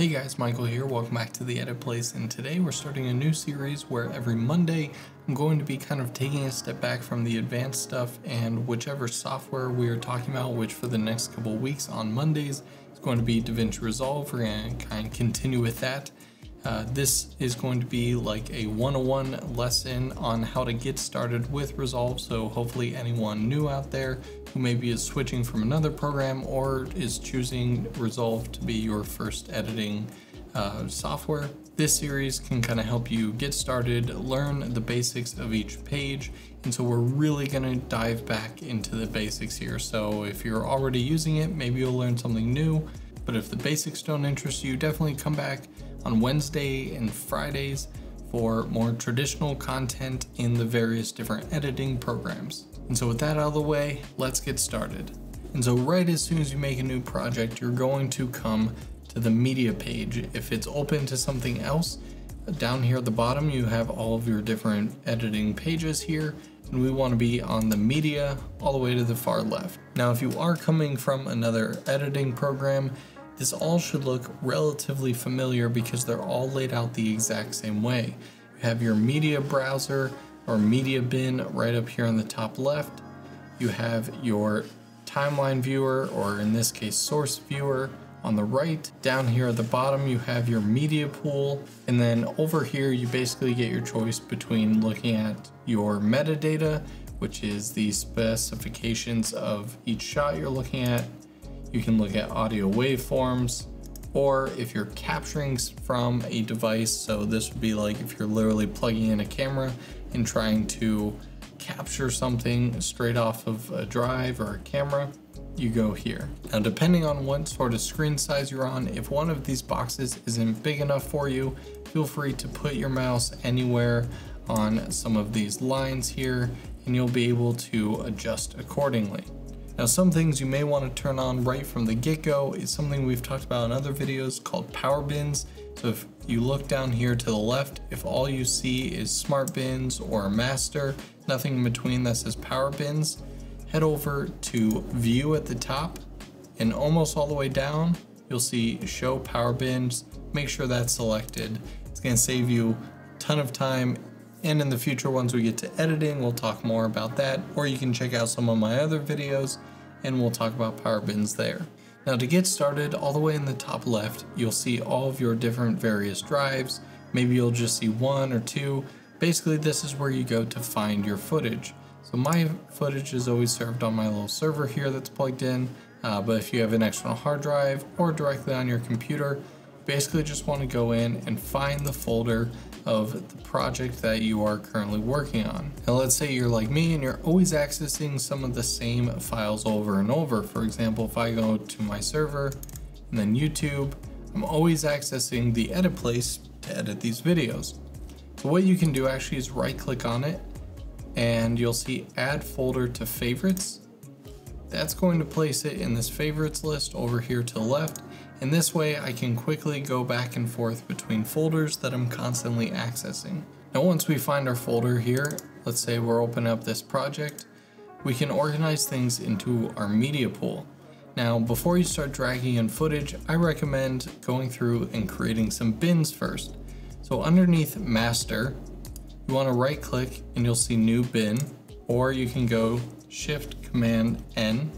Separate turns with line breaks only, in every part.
Hey guys, Michael here. Welcome back to the Edit Place, and today we're starting a new series where every Monday I'm going to be kind of taking a step back from the advanced stuff and whichever software we are talking about, which for the next couple weeks on Mondays is going to be DaVinci Resolve. We're going to kind of continue with that. Uh, this is going to be like a 101 lesson on how to get started with Resolve. So hopefully anyone new out there who maybe is switching from another program or is choosing Resolve to be your first editing uh, software. This series can kind of help you get started, learn the basics of each page. And so we're really gonna dive back into the basics here. So if you're already using it, maybe you'll learn something new. But if the basics don't interest you, definitely come back on Wednesday and Fridays for more traditional content in the various different editing programs. And so with that out of the way, let's get started. And so right as soon as you make a new project, you're going to come to the media page. If it's open to something else, down here at the bottom, you have all of your different editing pages here, and we want to be on the media all the way to the far left. Now, if you are coming from another editing program, this all should look relatively familiar because they're all laid out the exact same way. You have your media browser or media bin right up here on the top left. You have your timeline viewer, or in this case, source viewer on the right. Down here at the bottom, you have your media pool. And then over here, you basically get your choice between looking at your metadata, which is the specifications of each shot you're looking at, you can look at audio waveforms, or if you're capturing from a device, so this would be like if you're literally plugging in a camera and trying to capture something straight off of a drive or a camera, you go here. Now, depending on what sort of screen size you're on, if one of these boxes isn't big enough for you, feel free to put your mouse anywhere on some of these lines here, and you'll be able to adjust accordingly. Now some things you may want to turn on right from the get-go is something we've talked about in other videos called power bins. So if you look down here to the left, if all you see is smart bins or master, nothing in between that says power bins, head over to view at the top and almost all the way down, you'll see show power bins. Make sure that's selected. It's gonna save you a ton of time and in the future once we get to editing, we'll talk more about that, or you can check out some of my other videos and we'll talk about power bins there. Now to get started, all the way in the top left, you'll see all of your different various drives. Maybe you'll just see one or two. Basically, this is where you go to find your footage. So my footage is always served on my little server here that's plugged in, uh, but if you have an external hard drive or directly on your computer, basically just want to go in and find the folder of the project that you are currently working on. Now let's say you're like me and you're always accessing some of the same files over and over. For example, if I go to my server and then YouTube, I'm always accessing the edit place to edit these videos. So what you can do actually is right click on it and you'll see add folder to favorites. That's going to place it in this favorites list over here to the left and this way I can quickly go back and forth between folders that I'm constantly accessing. Now once we find our folder here, let's say we're opening up this project, we can organize things into our media pool. Now before you start dragging in footage, I recommend going through and creating some bins first. So underneath master, you want to right click and you'll see new bin, or you can go shift command N.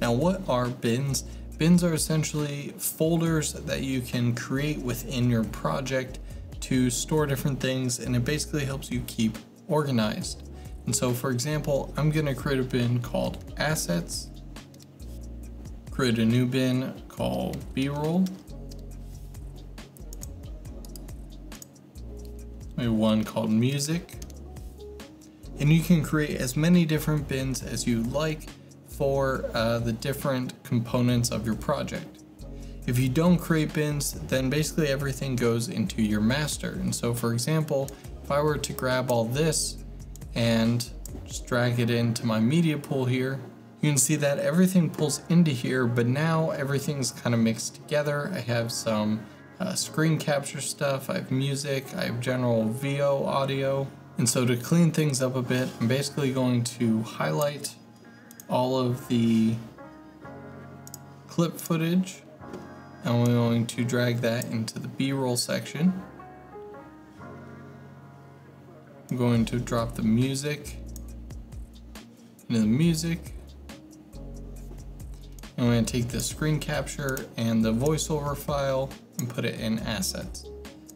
Now what are bins? Bins are essentially folders that you can create within your project to store different things and it basically helps you keep organized. And so for example, I'm gonna create a bin called assets, create a new bin called B-roll, maybe one called music, and you can create as many different bins as you like for uh, the different components of your project. If you don't create bins, then basically everything goes into your master. And so for example, if I were to grab all this and just drag it into my media pool here, you can see that everything pulls into here, but now everything's kind of mixed together. I have some uh, screen capture stuff, I have music, I have general VO audio. And so to clean things up a bit, I'm basically going to highlight all of the clip footage and we're going to drag that into the B-roll section. I'm going to drop the music into the music. I'm going to take the screen capture and the voiceover file and put it in assets.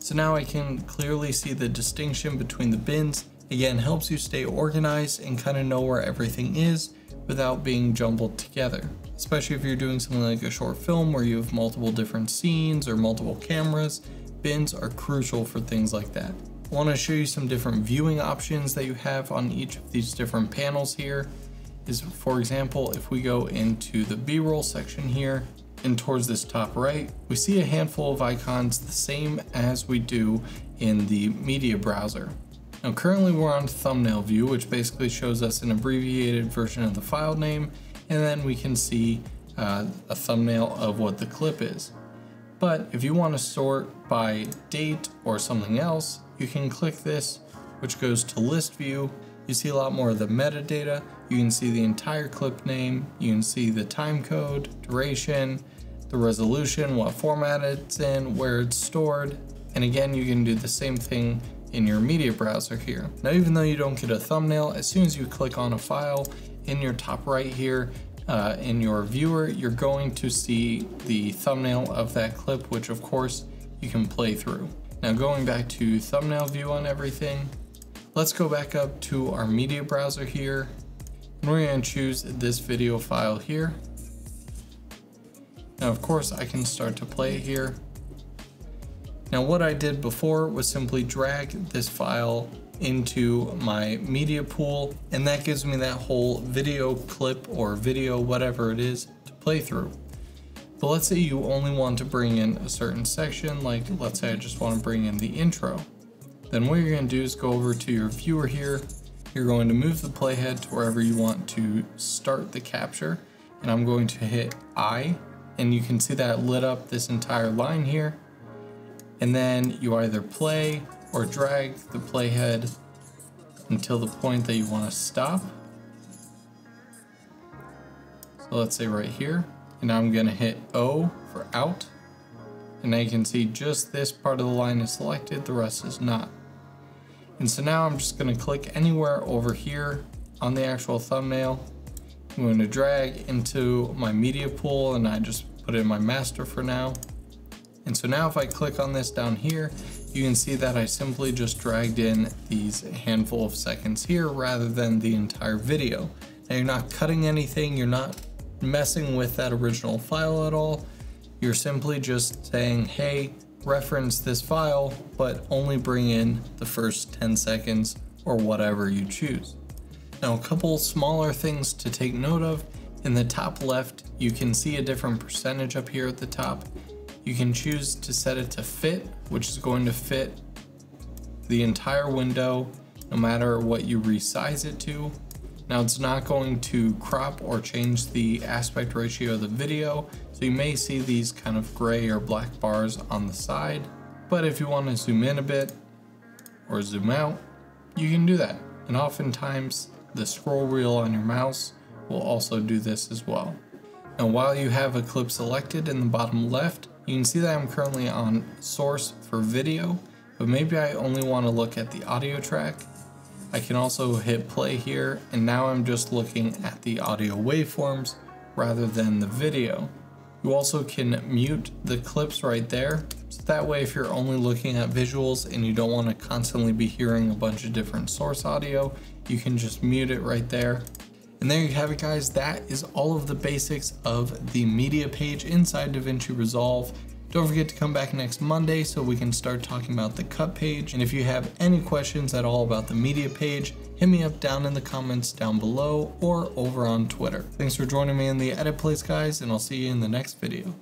So now I can clearly see the distinction between the bins. Again, helps you stay organized and kind of know where everything is without being jumbled together. Especially if you're doing something like a short film where you have multiple different scenes or multiple cameras, bins are crucial for things like that. I want to show you some different viewing options that you have on each of these different panels here is for example, if we go into the B-roll section here and towards this top right, we see a handful of icons the same as we do in the media browser. Now currently we're on thumbnail view, which basically shows us an abbreviated version of the file name, and then we can see uh, a thumbnail of what the clip is. But if you want to sort by date or something else, you can click this, which goes to list view. You see a lot more of the metadata, you can see the entire clip name, you can see the time code, duration, the resolution, what format it's in, where it's stored, and again you can do the same thing in your media browser here. Now even though you don't get a thumbnail, as soon as you click on a file in your top right here, uh, in your viewer, you're going to see the thumbnail of that clip, which of course you can play through. Now going back to thumbnail view on everything, let's go back up to our media browser here and we're to choose this video file here. Now of course I can start to play here. Now what I did before was simply drag this file into my media pool and that gives me that whole video clip or video whatever it is to play through. But let's say you only want to bring in a certain section like let's say I just want to bring in the intro. Then what you're going to do is go over to your viewer here you're going to move the playhead to wherever you want to start the capture. And I'm going to hit I, and you can see that lit up this entire line here. And then you either play or drag the playhead until the point that you want to stop. So let's say right here, and I'm going to hit O for out. And now you can see just this part of the line is selected, the rest is not. And so now I'm just going to click anywhere over here on the actual thumbnail. I'm going to drag into my media pool and I just put in my master for now. And so now if I click on this down here, you can see that I simply just dragged in these handful of seconds here rather than the entire video. Now you're not cutting anything, you're not messing with that original file at all. You're simply just saying, hey, reference this file, but only bring in the first 10 seconds or whatever you choose. Now a couple smaller things to take note of. In the top left, you can see a different percentage up here at the top. You can choose to set it to fit, which is going to fit the entire window no matter what you resize it to. Now it's not going to crop or change the aspect ratio of the video, so you may see these kind of gray or black bars on the side, but if you want to zoom in a bit or zoom out, you can do that. And oftentimes the scroll wheel on your mouse will also do this as well. Now while you have a clip selected in the bottom left, you can see that I'm currently on source for video, but maybe I only want to look at the audio track I can also hit play here and now I'm just looking at the audio waveforms rather than the video. You also can mute the clips right there. So that way if you're only looking at visuals and you don't want to constantly be hearing a bunch of different source audio, you can just mute it right there. And there you have it guys, that is all of the basics of the media page inside DaVinci Resolve. Don't forget to come back next Monday so we can start talking about the cut page. And if you have any questions at all about the media page, hit me up down in the comments down below or over on Twitter. Thanks for joining me in the edit place guys and I'll see you in the next video.